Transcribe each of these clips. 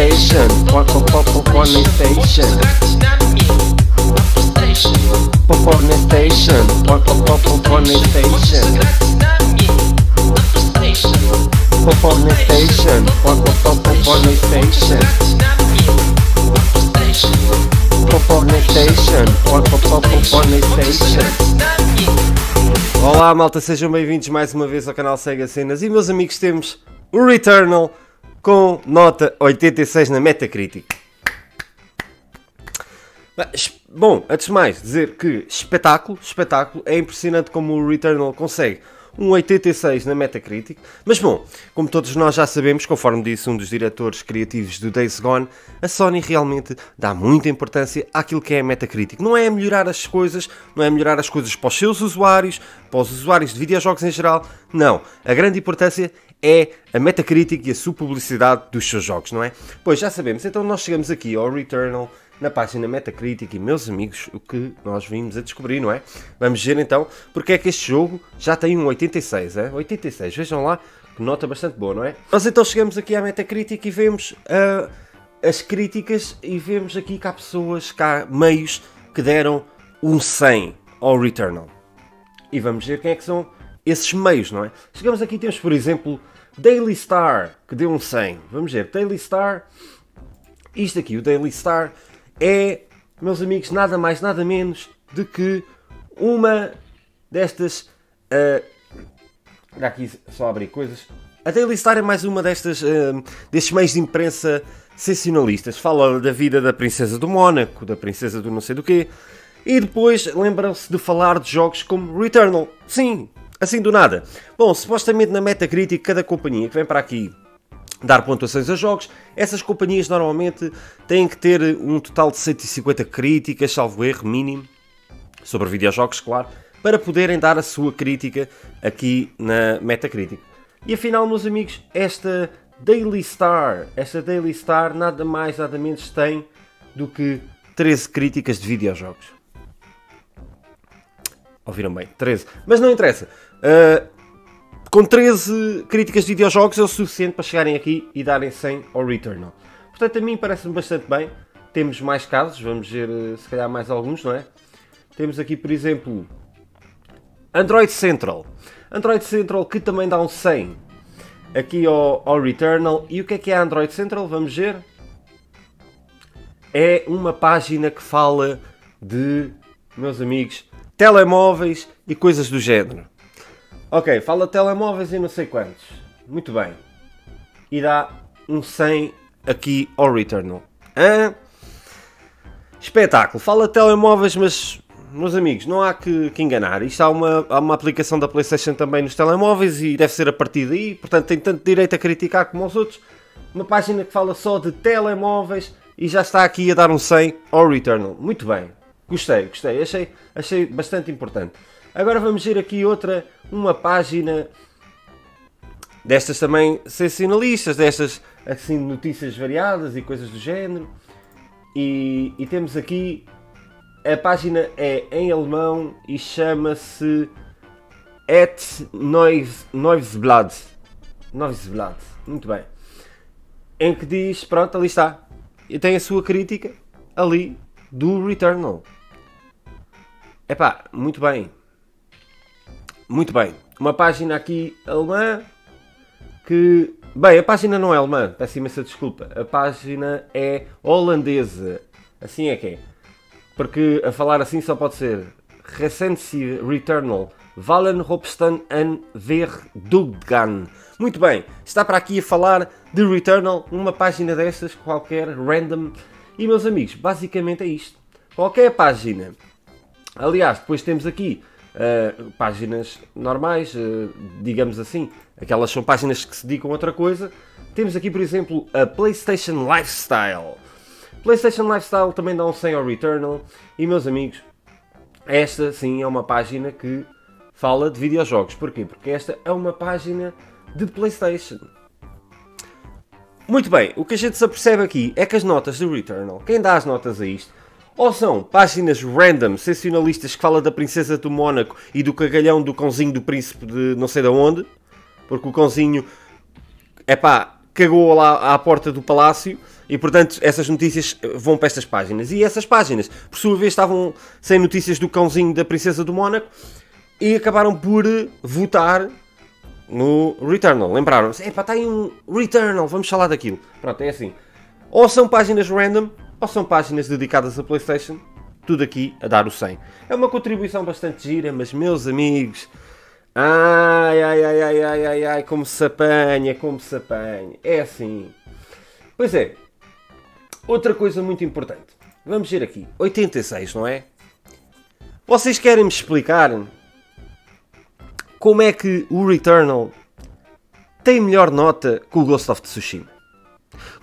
Station, Popcorn Station, Popcorn Station, Popcorn Station, Popcorn Station, Popcorn Station, Popcorn Station, Station. Olá malta, sejam bem-vindos mais uma vez ao canal Sega Cenas. E meus amigos temos o Returnal com nota 86 na Metacritic. Bom, antes de mais, dizer que espetáculo, espetáculo, é impressionante como o Returnal consegue um 86 na Metacritic. Mas bom, como todos nós já sabemos, conforme disse um dos diretores criativos do Days Gone, a Sony realmente dá muita importância àquilo que é a Metacritic. Não é melhorar as coisas, não é melhorar as coisas para os seus usuários, para os usuários de videojogos em geral. Não. A grande importância é a Metacritic e a sua publicidade dos seus jogos, não é? Pois já sabemos, então nós chegamos aqui ao Returnal na página Metacritic e, meus amigos, o que nós vimos a descobrir, não é? Vamos ver então porque é que este jogo já tem um 86, é? 86, vejam lá, que nota bastante boa, não é? Nós então chegamos aqui à Metacritic e vemos uh, as críticas e vemos aqui que há pessoas, que há meios que deram um 100 ao Returnal. E vamos ver quem é que são esses meios, não é? Chegamos aqui temos, por exemplo, Daily Star, que deu um 100. Vamos ver, Daily Star, isto aqui, o Daily Star, é, meus amigos, nada mais, nada menos do que uma destas. Uh, aqui só abrir coisas. A Daily Star é mais uma destas, uh, destes meios de imprensa sensacionalistas. Fala da vida da princesa do Mónaco, da princesa do não sei do quê. E depois lembram-se de falar de jogos como Returnal. Sim, assim do nada. Bom, supostamente na Metacritic, cada companhia que vem para aqui dar pontuações a jogos. Essas companhias normalmente têm que ter um total de 150 críticas, salvo erro, mínimo, sobre videojogos, claro, para poderem dar a sua crítica aqui na Metacritic. E afinal, meus amigos, esta Daily Star, esta Daily Star nada mais nada menos tem do que 13 críticas de videojogos. Ouviram bem? 13. Mas não interessa. Uh, com 13 críticas de videojogos é o suficiente para chegarem aqui e darem 100 ao Returnal. Portanto, a mim parece-me bastante bem. Temos mais casos, vamos ver eh, se calhar mais alguns, não é? Temos aqui, por exemplo, Android Central. Android Central que também dá um 100 aqui ao, ao Returnal. E o que é que é Android Central? Vamos ver. É uma página que fala de, meus amigos, telemóveis e coisas do género. Ok, fala telemóveis e não sei quantos. Muito bem. E dá um 100 aqui ao Returnal. Hã? Espetáculo. Fala telemóveis, mas, meus amigos, não há que, que enganar. Isto há uma, há uma aplicação da PlayStation também nos telemóveis e deve ser a partir daí. Portanto, tem tanto direito a criticar como os outros. Uma página que fala só de telemóveis e já está aqui a dar um 100 ao Returnal. Muito bem. Gostei, gostei. Achei, achei bastante importante. Agora vamos ver aqui outra, uma página destas também sensacionalistas, destas assim notícias variadas e coisas do género. E, e temos aqui a página é em alemão e chama-se Et Neuvesblad. Neuvesblad, muito bem. Em que diz, pronto, ali está. E tem a sua crítica ali do Returnal. Epá, muito bem. Muito bem. Uma página aqui alemã que. Bem, a página não é alemã, peço imensa desculpa. A página é holandesa. Assim é que é. Porque a falar assim só pode ser Recensie Returnal Wallenhopstan an Verdugan. Muito bem, está para aqui a falar de Returnal numa página dessas, qualquer, random. E meus amigos, basicamente é isto. Qualquer página. Aliás, depois temos aqui uh, páginas normais, uh, digamos assim. Aquelas são páginas que se dedicam a outra coisa. Temos aqui, por exemplo, a PlayStation Lifestyle. PlayStation Lifestyle também dá um 100 ao Returnal. E, meus amigos, esta sim é uma página que fala de videojogos. Porquê? Porque esta é uma página de PlayStation. Muito bem, o que a gente se apercebe aqui é que as notas do Returnal, quem dá as notas a isto, ou são páginas random, sensacionalistas que falam da princesa do Mónaco e do cagalhão do cãozinho do príncipe de não sei de onde, porque o cãozinho, é pá, cagou lá à porta do palácio E portanto, essas notícias vão para estas páginas. E essas páginas, por sua vez, estavam sem notícias do cãozinho da Princesa do Mónaco e acabaram por votar no Returnal. Lembraram-se, epá, está aí um Returnal, vamos falar daquilo. Pronto, é assim. Ou são páginas random, ou são páginas dedicadas a PlayStation. Tudo aqui a dar o 100. É uma contribuição bastante gira, mas meus amigos. Ai, ai, ai, ai, ai, ai, ai, como se apanha, como se apanha. É assim. Pois é. Outra coisa muito importante. Vamos ver aqui. 86, não é? Vocês querem me explicar como é que o Returnal tem melhor nota que o Ghost of Tsushima?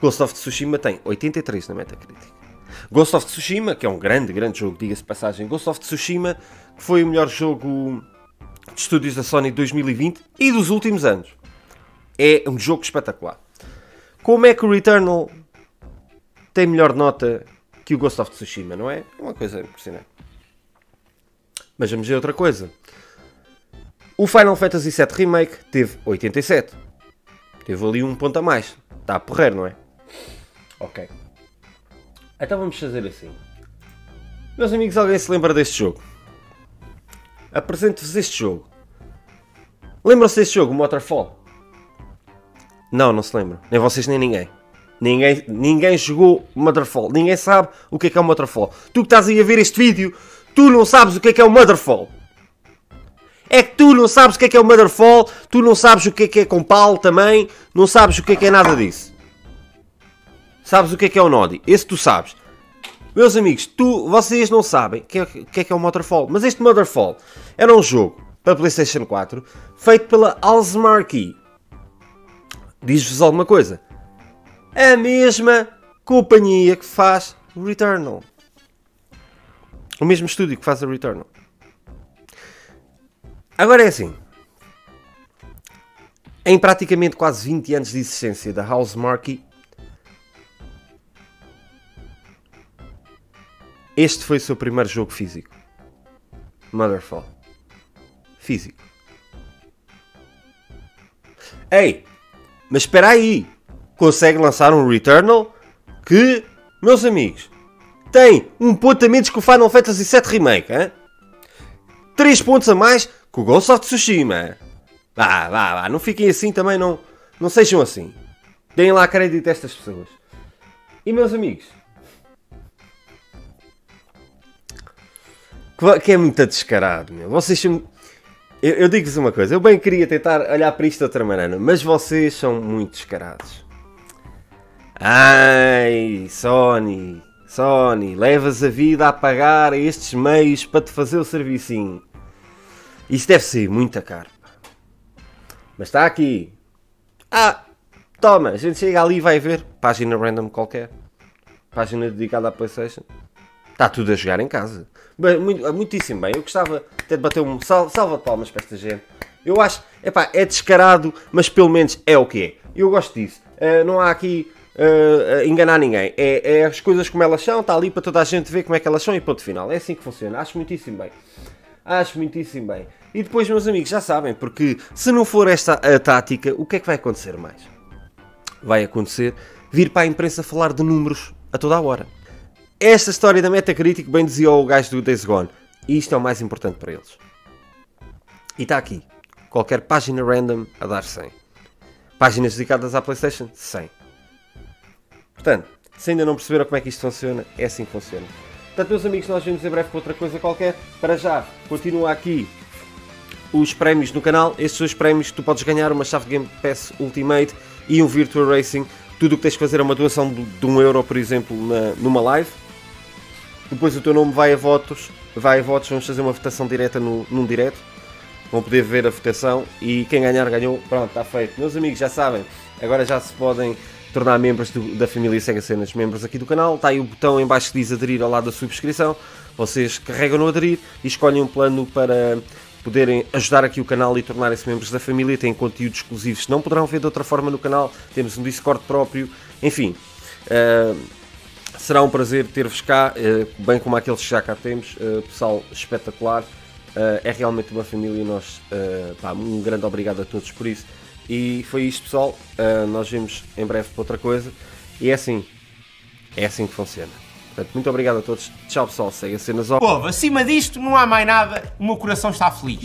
Ghost of Tsushima tem 83 na Metacritic. Ghost of Tsushima, que é um grande, grande jogo, diga-se passagem, Ghost of Tsushima, que foi o melhor jogo de estúdios da Sony de 2020 e dos últimos anos. É um jogo espetacular. Como é que o Returnal tem melhor nota que o Ghost of Tsushima, não é? É uma coisa impressionante. Mas vamos ver outra coisa. O Final Fantasy VII Remake teve 87. Teve ali um ponto a mais. Está a porrer, não é? Ok. Então vamos fazer assim. Meus amigos, alguém se lembra deste jogo? Apresento-vos este jogo. Lembram-se deste jogo, Motorfall? Não, não se lembram. Nem vocês, nem ninguém. Ninguém, ninguém jogou Motherfall. Ninguém sabe o que é que é o Motherfall. Tu que estás aí a ver este vídeo, tu não sabes o que é que é o Motherfall. É que tu não sabes o que é que é o Motherfall, tu não sabes o que é que é Compal também, não sabes o que é que é nada disso. Sabes o que é que é o Nodi? Esse tu sabes. Meus amigos, tu, vocês não sabem o que, é, que é que é o Motherfall, mas este Motherfall era um jogo para PlayStation 4 feito pela Alzmarkey. Diz-vos alguma coisa? A mesma companhia que faz Returnal. O mesmo estúdio que faz o Returnal. Agora é assim. Em praticamente quase 20 anos de existência da House Marquee, este foi o seu primeiro jogo físico. Motherfall. Físico. Ei, mas espera aí. Consegue lançar um Returnal que, meus amigos, tem um ponto a menos que o Final Fantasy VII Remake, hein? 3 pontos a mais com o Ghost of Tsushima. Vá, vá, vá. Não fiquem assim também, não, não sejam assim. Deem lá crédito a estas pessoas. E meus amigos, que é muito descarado, meu. Vocês são. Eu, eu digo-vos uma coisa, eu bem queria tentar olhar para isto de outra maneira, mas vocês são muito descarados. Ai, Sony, Sony, levas a vida a pagar estes meios para te fazer o servicinho. Isso deve ser muita caro. Mas está aqui. Ah, toma, a gente chega ali e vai ver. Página random qualquer. Página dedicada à Playstation. Está tudo a jogar em casa. Muito, muitíssimo bem. Eu gostava até de bater um sal, salva de palmas para esta gente. Eu acho, epá, é descarado, mas pelo menos é o que é. Eu gosto disso. Uh, não há aqui uh, enganar ninguém. É, é, as coisas como elas são, está ali para toda a gente ver como é que elas são e ponto final. É assim que funciona. Acho muitíssimo bem. Acho muitíssimo bem. E depois, meus amigos, já sabem, porque se não for esta a tática, o que é que vai acontecer mais? Vai acontecer vir para a imprensa falar de números a toda a hora. Esta história da Metacritic, bem dizia o gajo do Days Gone, isto é o mais importante para eles. E está aqui. Qualquer página random a dar 100. Páginas dedicadas à PlayStation, 100. Portanto, se ainda não perceberam como é que isto funciona, é assim que funciona. Portanto, meus amigos, nós vemos em breve com outra coisa qualquer. Para já, continua aqui os prémios no canal. Estes dois prémios tu podes ganhar uma chave de Game Pass Ultimate e um Virtual Racing. Tudo o que tens de fazer é uma doação de, de um euro, por exemplo, na, numa live. Depois o teu nome vai a votos. Vai a votos, vamos fazer uma votação direta no, num direto. Vão poder ver a votação e quem ganhar ganhou. Pronto, está feito. Meus amigos, já sabem, agora já se podem tornar membros do, da família Sega Cenas, membros aqui do canal. Está aí o botão em baixo que diz aderir ao lado da subscrição. Vocês carregam no aderir e escolhem um plano para poderem ajudar aqui o canal e tornarem-se membros da família. Têm conteúdos exclusivos que não poderão ver de outra forma no canal. Temos um Discord próprio. Enfim, uh, será um prazer ter-vos cá, uh, bem como aqueles que já cá temos. Uh, pessoal espetacular. é realmente uma família e nós, pá, um grande obrigado a todos por isso. E foi isto, pessoal. Uh, nós vemos em breve para outra coisa. E é assim, É assim que funciona. Portanto, muito obrigado a todos. Tchau pessoal, segue a cenas Povo, acima disto não há mais nada, o meu coração está feliz.